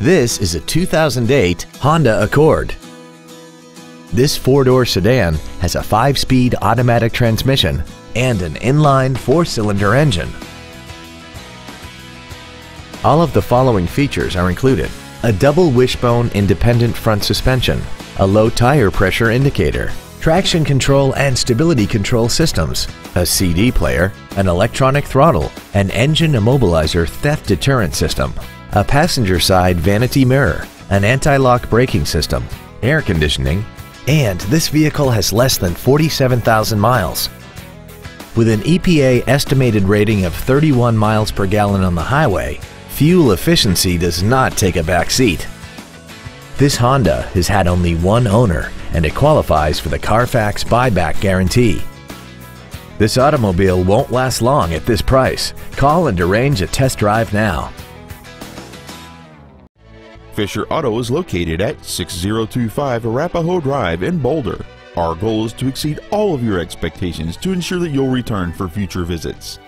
This is a 2008 Honda Accord. This four-door sedan has a five-speed automatic transmission and an inline four-cylinder engine. All of the following features are included. A double wishbone independent front suspension, a low tire pressure indicator, traction control and stability control systems, a CD player, an electronic throttle, an engine immobilizer theft deterrent system, a passenger side vanity mirror, an anti-lock braking system, air conditioning, and this vehicle has less than 47,000 miles. With an EPA estimated rating of 31 miles per gallon on the highway, fuel efficiency does not take a back seat. This Honda has had only one owner and it qualifies for the Carfax buyback guarantee. This automobile won't last long at this price. Call and arrange a test drive now. Fisher Auto is located at 6025 Arapahoe Drive in Boulder. Our goal is to exceed all of your expectations to ensure that you'll return for future visits.